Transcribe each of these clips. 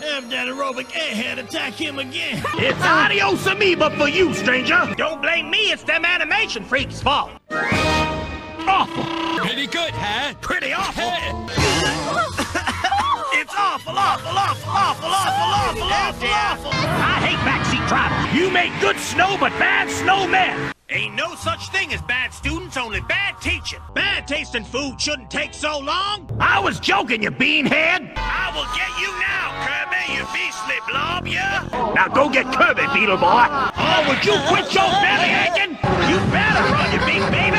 Have that aerobic airhead attack him again. It's adios amoeba for you, stranger. Don't blame me, it's them animation freaks' fault. Awful. Pretty good, huh? Pretty awful. It's awful, awful, awful, awful, awful, awful, awful, awful. I hate backseat drivers. You make good snow, but bad snowmen. Ain't no such thing as bad students, only bad teaching. Bad tasting food shouldn't take so long. I was joking, you beanhead. I will get you now, Kirby, you beastly blob, yeah? Now go get Kirby, Beetle Boy. Oh, would you quit your belly aching? You better run, you big baby.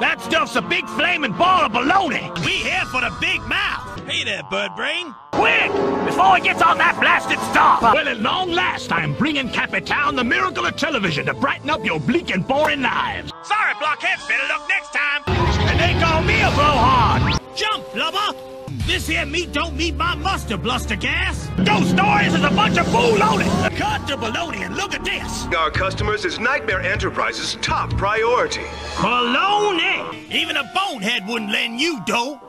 That stuff's a big flaming ball of baloney. We here for the big mouth. Hey there, bird brain. Quick! Before he gets on that blasted star! Well, at long last, I'm bringing Cappy Town the miracle of television to brighten up your bleak and boring lives. Sorry, blockheads, better luck next time. And they call me a blowhard! Jump, blubber. This here meat don't meet my muster, bluster gas. Those stories is a bunch of fool loaded! Cut the baloney and look at this! Our customers is Nightmare Enterprises' top priority. Baloney. Even a bonehead wouldn't lend you dough.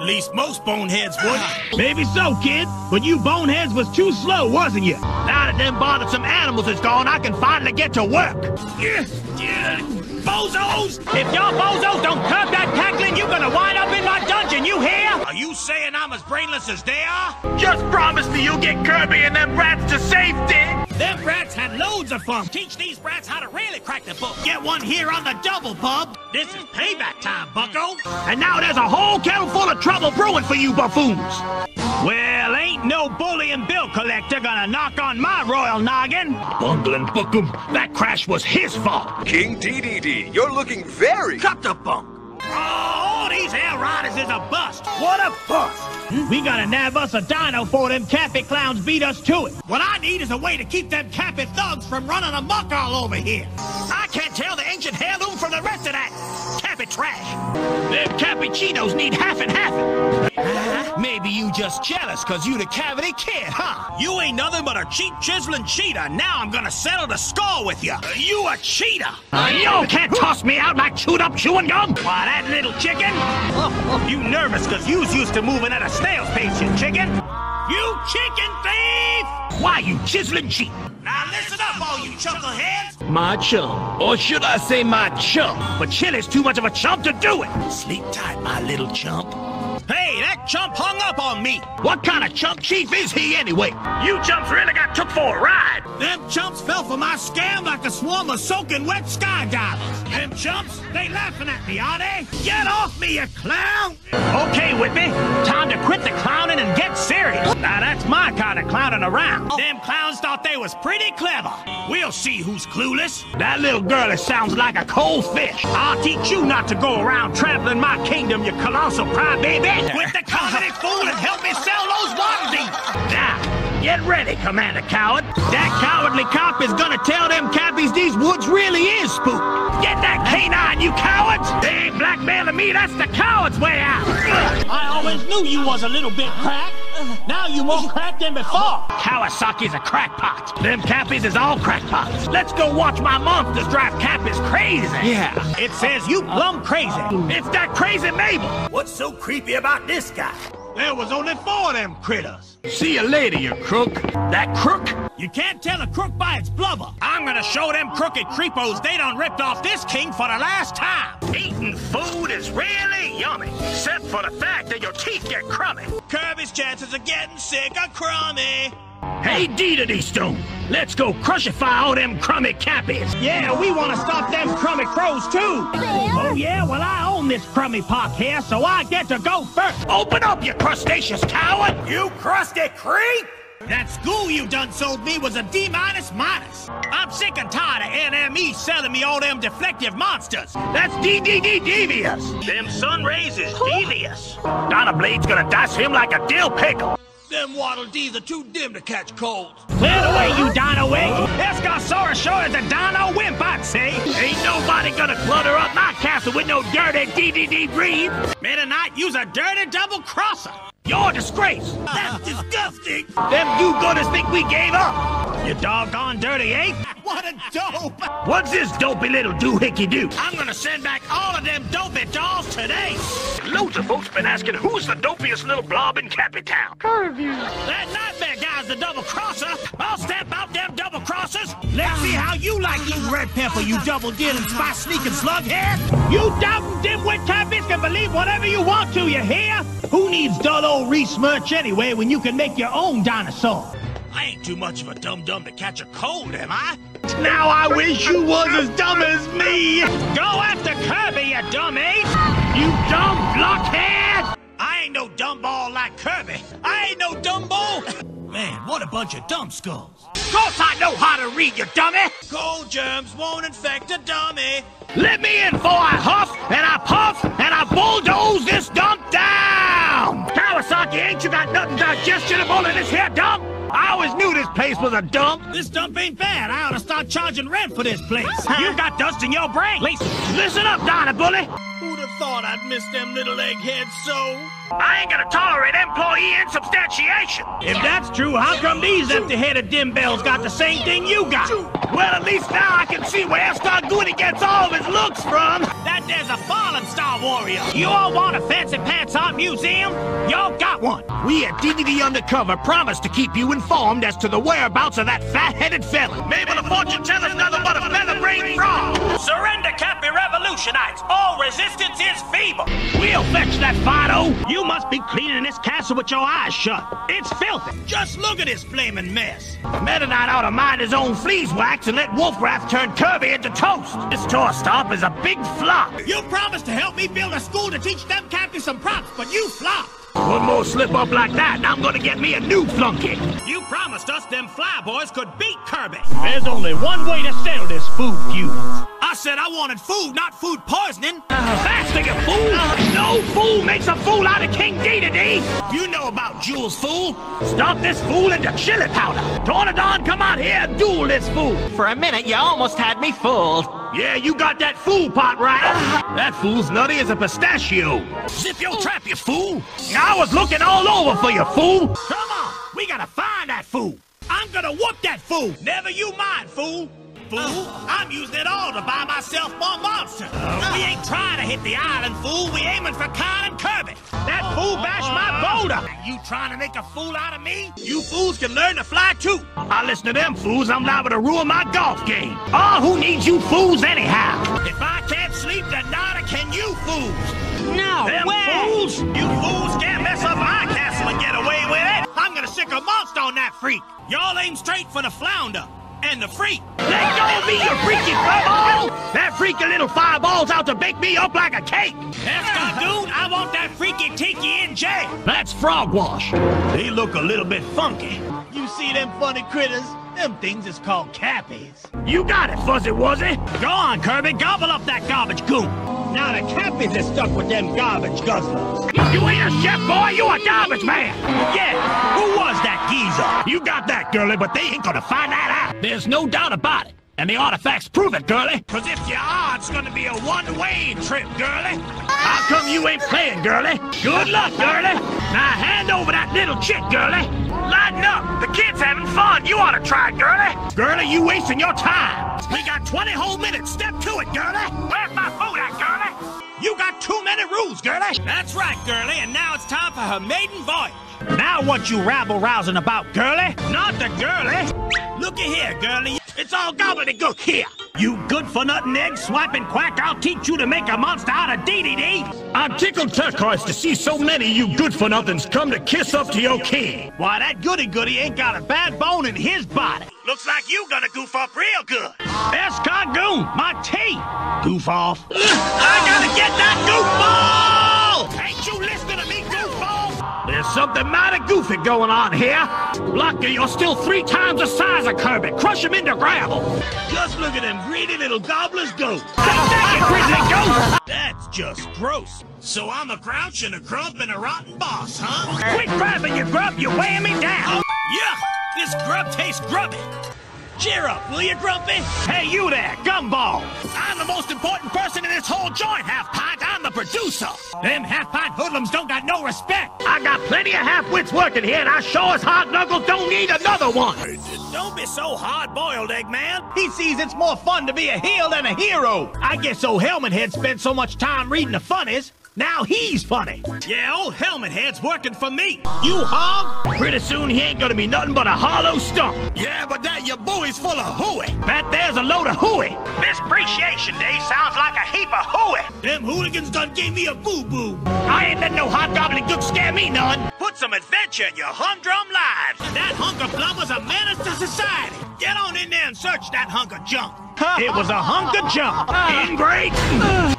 At least most boneheads would. Maybe so, kid, but you boneheads was too slow, wasn't you? Now that them bothersome animals is gone, I can finally get to work. Bozos! If y'all bozos don't curb that cackling, you're gonna wind up in my dungeon, you hear? Are you saying I'm as brainless as they are? Just promise me you'll get Kirby and them rats to safety! Them brats had loads of fun. Teach these brats how to really crack the book. Get one here on the double, bub. This is payback time, bucko. And now there's a whole kettle full of trouble brewing for you buffoons! Well, ain't no bullying bill collector gonna knock on my royal noggin. Bungling Bookem, that crash was his fault! King DDD, you're looking very... Cut the bunk! Oh, these air riders is a bust. What a bust. Hmm? We gotta nab us a dino for them cappy clowns beat us to it. What I need is a way to keep them cappy thugs from running amok all over here. I can't tell the ancient heirloom from the rest of that cappy trash. Them cappuccinos need half and half! Maybe you just jealous cause you the cavity kid, huh? You ain't nothing but a cheap chiseling cheetah. Now I'm gonna settle the score with you. You a cheetah. Uh, you can't toss me out like chewed up chewing gum! Why, that little chicken? You nervous cause you's used to moving at a snail's pace, you chicken. You chicken thief! Why, you chiseling cheat? Now listen up, all you chuckleheads. My chum. Or should I say my chump? But Chilly's too much of a chump to do it. Sleep tight, my little chump. Hey, that chump hung up on me. What kind of chump chief is he anyway? You chumps really got took for a ride. Them chumps fell for my scam like a swarm of soaking wet skydivers. Them chumps, they laughing at me, are they? Get off me, you clown! Okay, Whitby, time to quit the clowning and get serious. Now that's my kind of clowning around. Them clowns thought they was pretty clever. We'll see who's clueless. That little girl sounds like a cold fish. I'll teach you not to go around trampling my kingdom, you colossal crybaby. The comedy fool and help me sell those. Now, get ready, Commander Coward. That cowardly cop is gonna tell them cappies these woods really is spooked. Get that canine, you cowards! They ain't blackmailing me, that's the coward's way out! I always knew you was a little bit cracked. Now you more cracked than before. Kawasaki's a crackpot. Them cappies is all crackpots. Let's go watch my monsters drive cappies crazy. Yeah, it says you plumb crazy. It's that crazy Mabel. What's so creepy about this guy? There was only four of them critters. See you later, you crook. That crook? You can't tell a crook by its blubber. I'm gonna show them crooked creepos they done ripped off this king for the last time. Eating food is really yummy, except for the fact that your teeth get crummy. Kirby's chances of getting sick are crummy. Hey, Deedity Stone, let's go crushify all them crummy cappies. Yeah, we want to stop them crummy crows too. Oh yeah, well I own this crummy park here, so I get to go first. Open up, you crustaceous coward! You crusty creep! That school you done sold me was a D minus minus. I'm sick and tired of NME selling me all them deflective monsters. That's DDD devious. Them sun rays is devious. Dyna Blade's gonna dice him like a dill pickle. Them Waddle Dees are too dim to catch colds. Clear the way, you Dino Wing! Escosaurus sure is a Dino Wimp, I'd say. Ain't nobody gonna clutter up my castle with no dirty DDD breed. Made not use a dirty double crosser. You're a disgrace. That's disgusting. Them do-gooders think we gave up. You doggone dirty ape. What a dope. What's this dopey little doohickey-do? I'm gonna send back all of them dopey dolls today. Loads of folks been asking who's the dopiest little blob in Cappy Town. That nightmare guy was the double crosser. I'll stamp out them double crossers. Let's see how you like eating red pepper, you double dealing, spy sneaking slughead. You doubting dimwit cappies can believe whatever you want to, you hear? Who needs dull old Reese merch anyway when you can make your own dinosaur? I ain't too much of a dum-dum to catch a cold, am I? Now I wish you was as dumb as me! Go after Kirby, you dummy! You dumb blockhead! I ain't no dumb ball like Kirby. I ain't no dumb ball. Man, what a bunch of dumb skulls. Of course I know how to read, you dummy! Cold germs won't infect a dummy. Let me in before I huff, and I puff, and I bulldoze this dump down! Kawasaki, ain't you got nothing digestionable in this here dump? I always knew this place was a dump. This dump ain't bad. I ought to start charging rent for this place. you got dust in your brain. Listen, listen up, Donny Bully. Who'd have thought I'd miss them little eggheads so? I ain't gonna tolerate employee insubstantiation. If that's true, how come these empty-headed dim bells got the same thing you got? Well, at least now I can see where Star Goody gets all of his looks from. That there's a fallen Star Warrior. You all want a fancy pants art museum? Y'all got one. We at DDD Undercover promise to keep you informed as to the whereabouts of that fat-headed felon. Maybe the fortune teller's nothing but a feather-brained frog. Surrender, Cappy Revolutionites. All resistance is feeble. We'll fetch that Fido. You must be cleaning this castle with your eyes shut. It's filthy. Just look at this flaming mess. Meta Knight ought to mind his own fleas wax and let Wolfwrath turn Kirby into toast. This tour stop is a big flop. You promised to help me build a school to teach them captains some props, but you flopped. One more slip up like that, and I'm gonna get me a new flunky. You promised us them flyboys could beat Kirby. There's only one way to settle this food feud. I said I wanted food, not food poisoning. Uh, faster, you fool! Uh, no fool makes a fool out of King Dedede. You know about Jules, fool. Stop this fool into chili powder. Tornadon, come out here and duel this fool. For a minute, you almost had me fooled. Yeah, you got that fool pot right. that fool's nutty as a pistachio. Zip your trap, you fool. I was looking all over for you, fool. Come on, we gotta find that fool. I'm gonna whoop that fool. Never you mind, fool. Fool, I'm using it all to buy myself more monsters. we ain't trying to hit the island, fool. We aiming for Kyle and Kirby. That fool bashed my boulder. You trying to make a fool out of me? You fools can learn to fly too. I listen to them fools, I'm liable to ruin my golf game. Oh, who needs you fools anyhow? If I can't sleep, then neither can you fools. No Them way! fools! You fools can't mess up my castle and get away with it! I'm gonna sick a monster on that freak! Y'all aim straight for the flounder and the freak! Let go of me, you freaky fireball! That freaky little fireball's out to bake me up like a cake! That's dude, I want that freaky tiki in jail! That's frogwash. They look a little bit funky. You see them funny critters? Them things is called cappies. You got it, Fuzzy Wuzzy. Go on, Kirby, gobble up that garbage goon. Now the cappies is stuck with them garbage guzzlers. You ain't a chef, boy, you a garbage man. Yeah, who was that geezer? You got that, girlie, but they ain't gonna find that out. There's no doubt about it. And the artifacts prove it, girlie. Cause if you are, it's gonna be a one-way trip, girlie. How come you ain't playing, girlie? Good luck, girlie. Now hand over that little chick, girlie. Lighten up. The kid's having fun. You ought to try, girlie. Girlie, you wasting your time. We got 20 whole minutes. Step to it, girlie. Where's my food at, girlie? You got too many rules, girlie. That's right, girlie. And now it's time for her maiden voyage. Now what you rabble-rousing about, girlie? Not the girlie. Looky here, girlie. It's all gobbledygook here. You good-for-nothing egg-swiping quack, I'll teach you to make a monster out of DDD. I'm tickled turquoise to see so many you good-for-nothings come to kiss up to your king. Why, that goody-goody ain't got a bad bone in his body. Looks like you gonna goof up real good. Escargoon, my tea. Goof off. I gotta get that something mighty goofy going on here. Blocker, you're still three times the size of Kirby. Crush him into gravel. Just look at them greedy little gobblers go. Take that, you grizzly ghost! That's just gross. So I'm a grouch and a grump and a rotten boss, huh? Quit grabbing, your grub, You're weighing me down. Yuck! This grub tastes grubby. Cheer up, will you, Grumpy? Hey, you there, Gumball! I'm the most important person in this whole joint, Half Pint. I'm the producer. Them Half Pint hoodlums don't got no respect. I got plenty of half-wits working here, and I sure as hard knuckles don't need another one. Don't be so hard-boiled, Eggman. He sees it's more fun to be a heel than a hero. I guess old Helmet Head spent so much time reading the funnies, Now he's funny. Yeah, old Helmet Head's working for me. You hog? Pretty soon he ain't gonna be nothing but a hollow stump. Yeah, but that your buoy's full of hooey. Bet there's a load of hooey. This appreciation day sounds like a heap of hooey. Them hooligans done gave me a boo-boo. I ain't letting no hobgoblin gook scare me none. Put some adventure in your humdrum lives. That hunk of blubber's a menace to society. Get on in there and search that hunk of junk. It was a hunk of junk. Ingrate!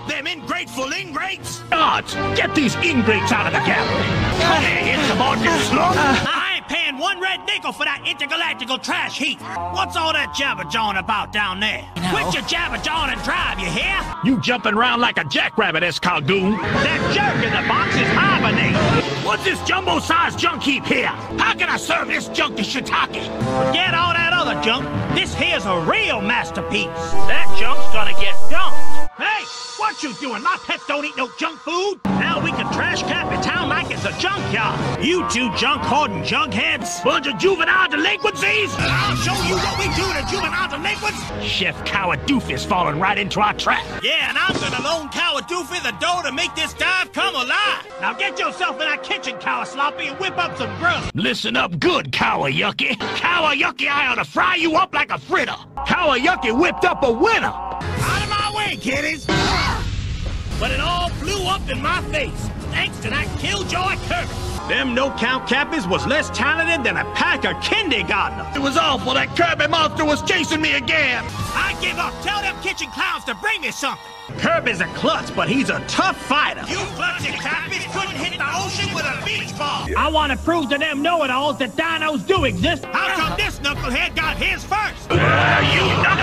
Them ingrateful ingrates! Gods, get these ingrates out of the gallery. Come here, insubordinate slug. One red nickel for that intergalactical trash heap. What's all that jabberjawing about down there? Quit your jabberjawing and drive, you hear? You jumping around like a jackrabbit, S. Escargoon. That jerk in the box is hibernating. What's this jumbo-sized junk heap here? How can I serve this junk to Shiitake? Forget all that other junk. This here's a real masterpiece. That junk's gonna get dumped. Hey, what you doing? My pets don't eat no junk food. Now we can trash Cappy Town like it's a junkyard. You two junk hoarding jugheads. Bunch of juvenile delinquencies. And I'll show you what we do to juvenile delinquents. Chef Coward Doofus falling right into our trap. Yeah, and I'm gonna loan Coward Doofus the dough to make this dive come alive. Now get yourself in that kitchen, Coward Sloppy, and whip up some grub. Listen up good, Coward Yucky. Coward Yucky, I ought to fry you up like a fritter. Coward Yucky whipped up a winner. Out of my way, kiddies! But it all flew up in my face, thanks to that killjoy Kirby. Them no-count Cappies was less talented than a pack of kindergartners. It was awful that Kirby monster was chasing me again. I give up. Tell them kitchen clowns to bring me something. Kirby's a klutz, but he's a tough fighter. You klutzy Cappies couldn't hit the ocean with a beach ball. I want to prove to them know-it-alls that dinos do exist. How come this knucklehead got his first? Uh, you knuckleheads,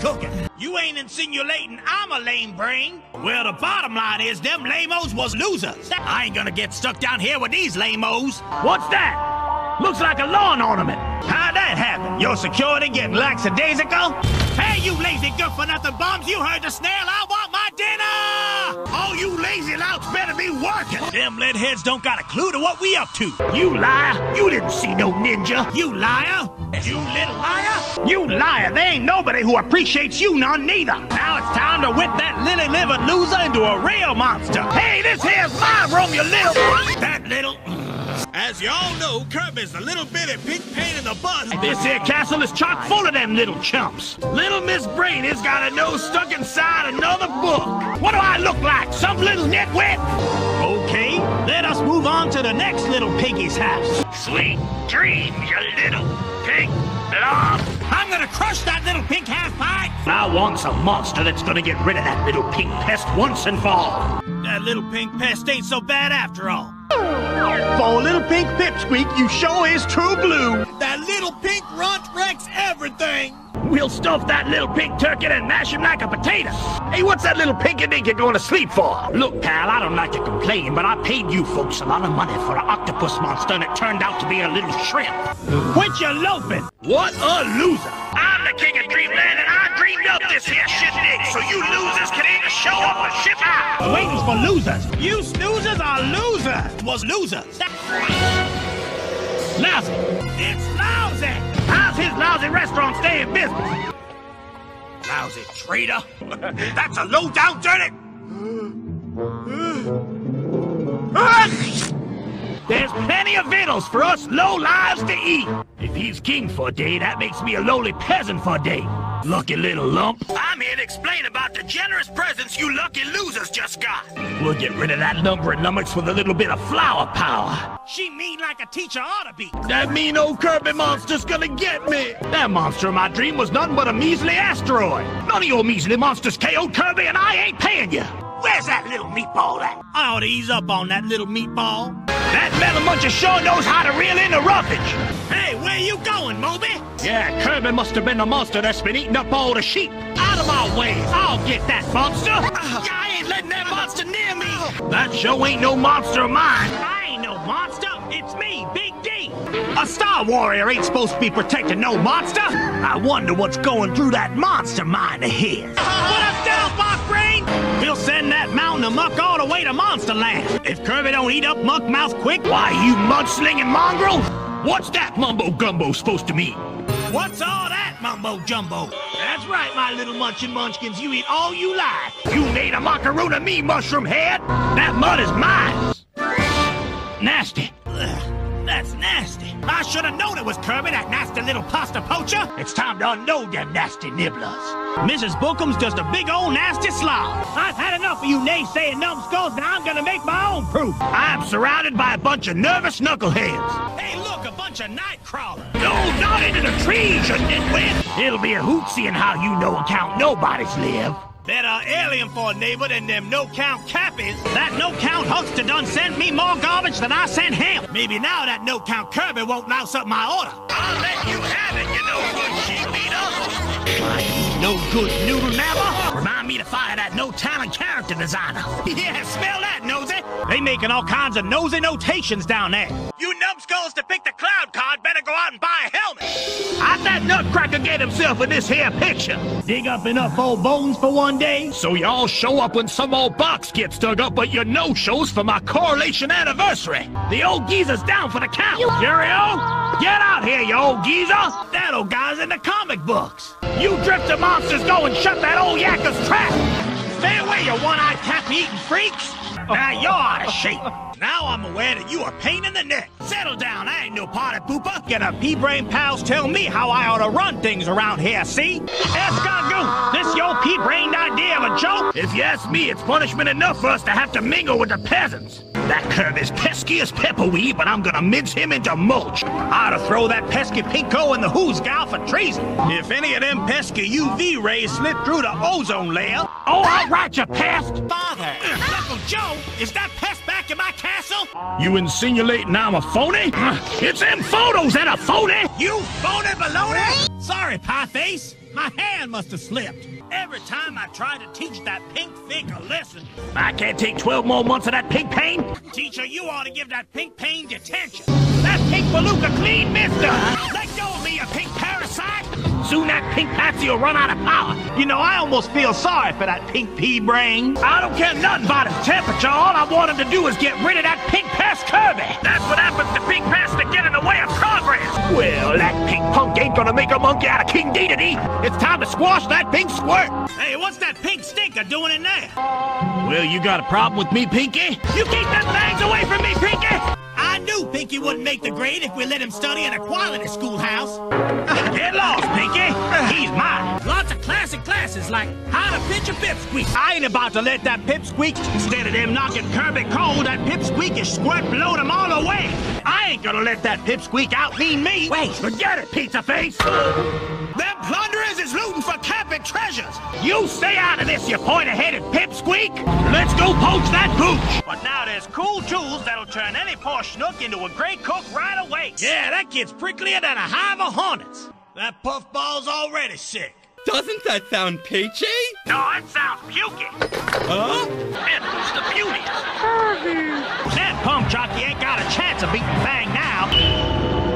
cooking. You ain't insinuating I'm a lame brain. Well, the bottom line is them lamos was losers. I ain't gonna get stuck down here with these lamos. What's that? Looks like a lawn ornament. How'd that happen? Your security getting lackadaisical? Hey, you lazy good-for-nothing bums, you heard the snail. I want my dinner! All you lazy louts better be working. Them lead heads don't got a clue to what we up to. You liar! You didn't see no ninja. You liar! You little liar! You liar! There ain't nobody who appreciates you none neither. Now it's time to whip that lily-livered loser into a real monster. Hey, this here's my room, you little... That little... Mm. As y'all know, Kirby's a little bitty pink pain in the butt. This here castle is chock full of them little chumps. Little Miss Brain has got a nose stuck inside another book. What do I look like? Some little nitwit? Okay, let us move on to the next little piggy's house. Sweet dreams, you little pig blob. I'm gonna crush that little pink half pint. I want some monster that's gonna get rid of that little pink pest once and for all. That little pink pest ain't so bad after all. For a little pink pipsqueak, you sure is true blue. That little pink runt wrecks everything. We'll stuff that little pink turkey and mash him like a potato. Hey, what's that little pinky dinky going to sleep for? Look, pal, I don't like to complain, but I paid you folks a lot of money for an octopus monster, and it turned out to be a little shrimp. Quit your loafing. What a loser. I'm up this here shindig, so you losers can either show up or ship out. Waiting for losers. You snoozers are losers. Was losers. Lousy. It's lousy. How's his lousy restaurant stay in business? Lousy traitor. That's a low-down dirty... There's plenty of victuals for us low lives to eat. If he's king for a day, that makes me a lowly peasant for a day. Lucky little lump. I'm here to explain about the generous presents you lucky losers just got. We'll get rid of that lumber and lummox with a little bit of flower power. She mean like a teacher ought to be. That mean old Kirby monster's gonna get me. That monster in my dream was nothing but a measly asteroid. None of your measly monsters KO'd Kirby and I ain't paying you. Where's that little meatball at? I ought to ease up on that little meatball. That metal muncher sure knows how to reel in the roughage. Hey, where you going, Moby? Yeah, Kirby must have been the monster that's been eating up all the sheep. Out of my way. I'll get that monster. I ain't letting that monster near me. That show ain't no monster of mine. I ain't no monster. It's me, Big D. A Star Warrior ain't supposed to be protecting no monster. I wonder what's going through that monster mind of his. Put us down, Brain. We'll send that mountain of muck all the way to Monsterland. If Kirby don't eat up Muck Mouth quick, why, you mudslinging mongrel? What's that mumbo gumbo supposed to mean? What's all that mumbo jumbo? That's right, my little munchin' munchkins. You eat all you like. You made a macaroon of me, mushroom head. That mud is mine. Nasty. I should have known it was Kirby, that nasty little pasta poacher. It's time to unload them nasty nibblers. Mrs. Bookham's just a big old nasty slob. I've had enough of you naysaying numbskulls, now I'm gonna make my own proof. I'm surrounded by a bunch of nervous knuckleheads. Hey, look, a bunch of night crawlers. No, not into the trees, you nitwit. It'll be a hoot seeing how you know and count nobodies live. Better alien for a neighbor than them no-count cappies. That no-count Huckster done sent me more garbage than I sent him. Maybe now that no-count Kirby won't louse up my order. I'll let you have it, you know good sheep eater. My no good noodle nabber. Remind me to fire that no-talent character designer. yeah, smell that, nosy. They making all kinds of nosy notations down there. You numbskulls to pick the cloud card better go out and buy a helmet. How'd that nutcracker get himself in this here picture? Dig up enough old bones for one day? So y'all show up when some old box gets dug up, but your no-shows for my correlation anniversary. The old geezer's down for the count. Curio, get out here, you old geezer. That old guy's in the comic books. You drifter monsters go and shut that old yakker's trap. Stay away, you one-eyed cap-eating freaks. Now you're out of shape. Now I'm aware that you are a pain in the neck. Settle down, I ain't no party pooper. Get a pea-brain pals tell me how I ought to run things around here, see? Escargoon, this your pea-brained idea of a joke? If you ask me, it's punishment enough for us to have to mingle with the peasants. That curve is pesky as pepperweed, but I'm gonna mince him into mulch. I ought to throw that pesky pinko in the who's gal for treason. If any of them pesky UV rays slip through the ozone layer... Oh, all right, you pest! Father! Uncle Joe, is that pest back in my castle? You insinuating I'm a phony? It's them photos that are phony! You phony baloney! Sorry, Pieface. My hand must have slipped. Every time I try to teach that pink fig a lesson. I can't take 12 more months of that pink pain. Teacher, you ought to give that pink pain detention. That pink baluka clean mister. Let go of me, you pink parasite. Soon that pink patsy will run out of power. You know, I almost feel sorry for that pink pea brain. I don't care nothing about his temperature. All I want him to do is get rid of that pink pest Kirby. Gonna make a monkey out of King Dedede. It's time to squash that pink squirt. Hey, what's that pink stinker doing in there? Well, you got a problem with me, Pinky? You keep them things away from me, Pinky! I knew Pinky wouldn't make the grade if we let him study in a quality schoolhouse. Ah, get lost, Pinky. Classes like how to pitch a pipsqueak. I ain't about to let that pipsqueak, instead of them knocking Kirby cold, that pipsqueakish squirt blow them all away. I ain't gonna let that pipsqueak out mean me. Wait. Forget it, pizza face. Them plunderers is looting for capping treasures. You stay out of this, you pointer-headed pipsqueak. Let's go poach that pooch. But now there's cool tools that'll turn any poor schnook into a great cook right away. Yeah, that kid's pricklier than a hive of hornets. That puffball's already sick. Doesn't that sound peachy? No, it sounds pukey. Huh? And who's the beautiest? That pump jockey ain't got a chance of beating now.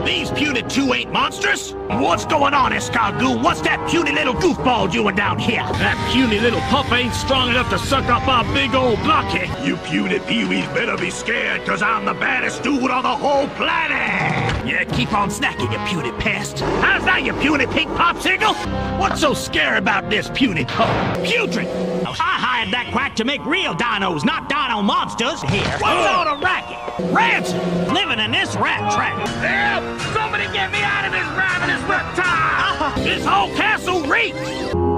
These puny two ain't monsters? What's going on, Escargoon? What's that puny little goofball doing down here? That puny little pup ain't strong enough to suck up our big old blockhead. You puny peewees better be scared, cause I'm the baddest dude on the whole planet! Yeah, keep on snacking, you puny pest. How's that, you puny pink popsicle? What's so scary about this puny pup? Putrid! I hired that quack to make real dinos, not dino monsters. Here. What's all the racket? Ransom! Living in this rat trap. Help! Somebody get me out of this ravenous reptile! Uh-huh. this whole castle reeks!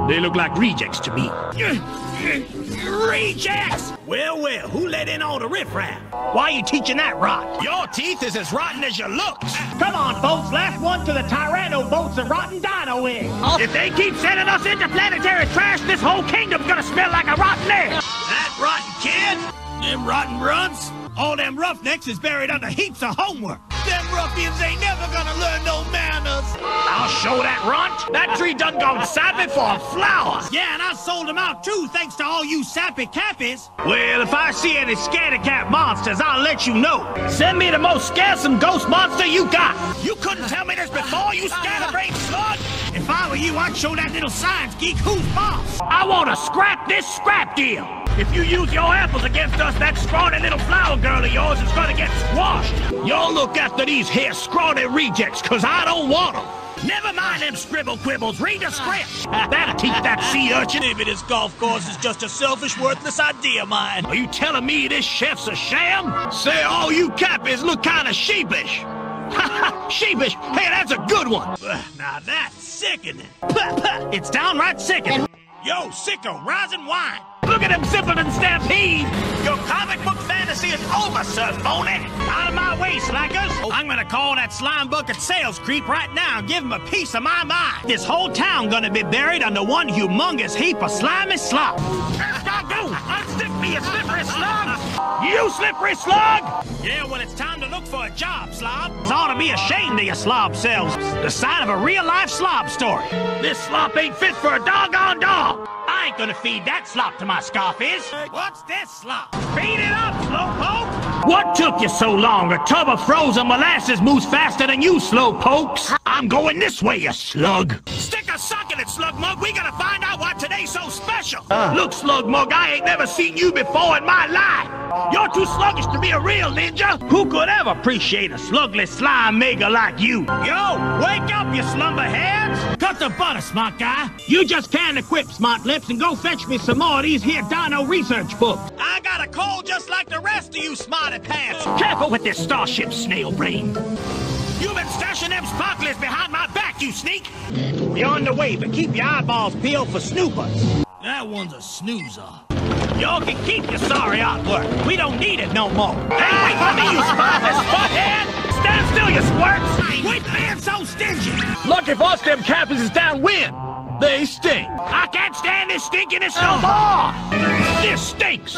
They look like rejects to me. Rejects! Well, well, who let in all the riffraff? Why are you teaching that rot? Your teeth is as rotten as your looks. Come on, folks, last one to the Tyranno boats and rotten dino egg. Oh. If they keep sending us interplanetary trash, this whole kingdom's gonna smell like a rotten egg. That rotten kid? Them rotten runts? All them roughnecks is buried under heaps of homework. Them ruffians ain't never gonna learn no manners. I'll show that runt. That tree done gone sappy for a flower. Yeah, and I sold them out too, thanks to all you sappy cappies. Well, if I see any scaredy cat monsters, I'll let you know. Send me the most scaresome ghost monster you got. You couldn't tell me this before, you scatterbrain slug. If I were you, I'd show that little science geek who's boss. I want to scrap this scrap deal. If you use your apples against us, that scrawny little flower girl of yours is gonna get squashed. Y'all look after these here scrawny rejects, cause I don't want them. Never mind them scribble quibbles. Read the script. That'll teach that sea urchin. Maybe this golf course is just a selfish, worthless idea of mine. Are you telling me this chef's a sham? Say all you cappies look kind of sheepish. sheepish? Hey, that's a good one. Now that's sickening. It's downright sickening. Yo, sicko, rising wine. Look at him Simpleton Stampede. Your comic book fantasy is over, Sir Phony. Out of my way, slackers. Oh, I'm gonna call that slime bucket sales creep right now and give him a piece of my mind. This whole town gonna be buried under one humongous heap of slimy slop. Go! Unstick me, you slippery slug! You slippery slug! Yeah, when it's time to look for a job, slob. It's ought to be ashamed of your slob selves. The sign of a real-life slob story. This slop ain't fit for a doggone dog! I ain't gonna feed that slop to my scarfies. What's this slop? Feed it up, slowpoke! What took you so long? A tub of frozen molasses moves faster than you, slow pokes. I'm going this way, you slug. Stick a sock slug mug. We gotta find out why today's so special. Ah. Look, slug mug, I ain't never seen you before in my life. You're too sluggish to be a real ninja. Who could ever appreciate a slugless slime maker like you? Yo, wake up, you slumberheads! Cut the butter, smart guy. You just can't equip smart lips and go fetch me some more of these here dino research books. I got a cold just like the rest of you smarty pants. Careful with this starship snail brain. You've been stashing them sparklers behind my back, you sneak! You're on the way, but keep your eyeballs peeled for snoopers. That one's a snoozer. Y'all can keep your sorry artwork. We don't need it no more. Hey, wait for me, you spineless butthead! Stand still, you squirts! Quit being so stingy! Lucky for us, them cappies is downwind. They stink. I can't stand this stinkiness no more! This stinks!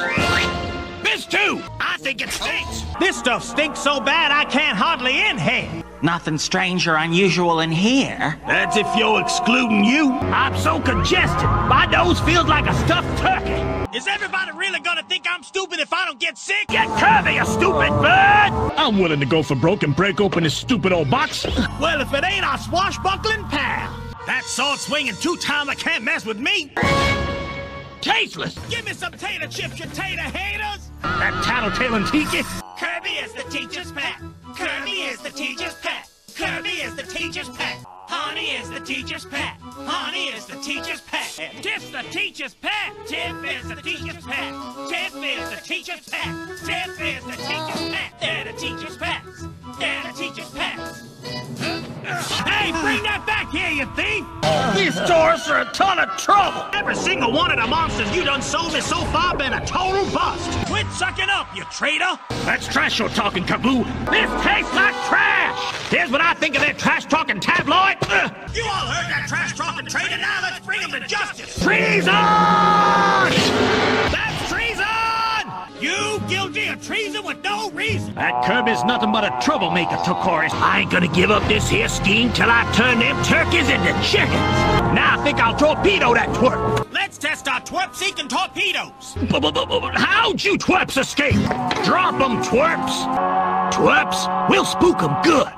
This too! I think it stinks! This stuff stinks so bad I can't hardly inhale. Nothing strange or unusual in here. That's if you're excluding you. I'm so congested. My nose feels like a stuffed turkey. Is everybody really gonna think I'm stupid if I don't get sick? Get curvy, you stupid bird! I'm willing to go for broke and break open this stupid old box. Well, if it ain't our swashbuckling pal. That sword swinging two-timer can't mess with me. Tasteless. Give me some tater chips, you tater haters. That tattletale tiki. Kirby is the teacher's pet. Kirby is the teacher's pet. Kirby is the teacher's pet. Honey is the teacher's pet. Honey is the teacher's pet. Tiff's the teacher's pet. Tiff is the teacher's pet. Tiff is the teacher's pet. Tiff is the teacher's pet. They're the teacher's pets. They're the teacher's pets. Hey, bring that back here, you thief! These tourists are a ton of trouble. Every single one of the monsters you done sold me so far been a total bust. Quit sucking up, you traitor! That's trash you're talking, Kabu. This tastes like trash. Here's what I think of that trash talking tabloid. You all heard that trash talking traitor. Now let's bring him to justice. Treason! That's treason! You guilty of treason with no reason. That Kirby's nothing but a troublemaker, Tokoris. I ain't gonna give up this here scheme till I turn them turkeys into chickens. Now I think I'll torpedo that twerp. Let's test our twerp-seeking torpedoes. How'd you twerps escape? Drop 'em, twerps. Twerps, we'll spook 'em good.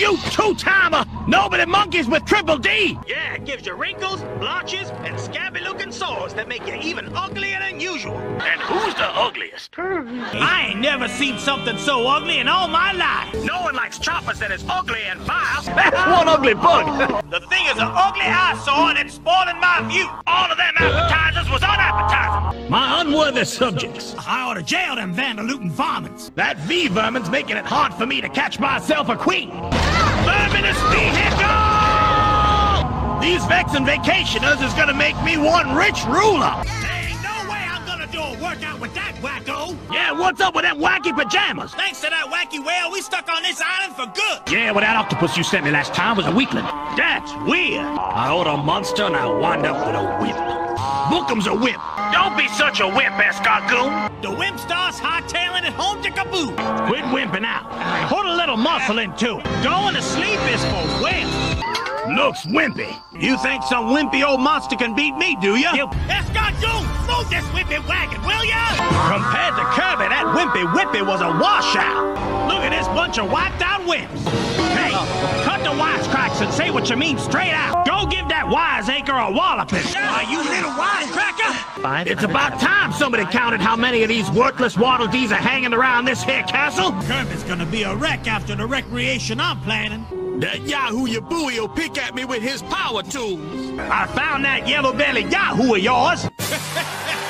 You two-timer! Nobody monkeys with triple D! Yeah, it gives you wrinkles, blotches, and scabby-looking sores that make you even uglier than usual. And who's the ugliest? Hmm. I ain't never seen something so ugly in all my life. No one likes choppers that is ugly and vile. That's one ugly bug. The thing is an ugly eyesore and it's spoiling my view. All of them appetizers was unappetizing. My unworthy subjects. I ought to jail them vandalooting varmints. That V vermin's making it hard for me to catch myself a queen. Verminous vehicle! These vexing vacationers is gonna make me one rich ruler. A workout with that wacko. Yeah, what's up with them wacky pajamas? Thanks to that wacky whale, we stuck on this island for good. Yeah, well, that octopus you sent me last time was a weakling. That's weird. I order a monster and I wind up with a wimp. Bookem's a wimp. Don't be such a wimp, Escargoon. The wimp star's hightailing it home to caboose. Quit wimping out. Put a little muscle into it. Going to sleep is for wimps. Looks wimpy. You think some wimpy old monster can beat me, do ya? You move this wimpy wagon, will ya? Compared to Kirby, that wimpy wimpy was a washout. Look at this bunch of wiped out wimps. Hey, cut the wisecracks and say what you mean straight out. Go give that wiseacre a walloping. Why, you little wisecracker. It's about time somebody counted how many of these worthless waddle dees are hanging around this here castle. Kirby's gonna be a wreck after the recreation I'm planning. That Yahoo Yabooey will pick at me with his power tools. I found that yellow belly Yahoo of yours.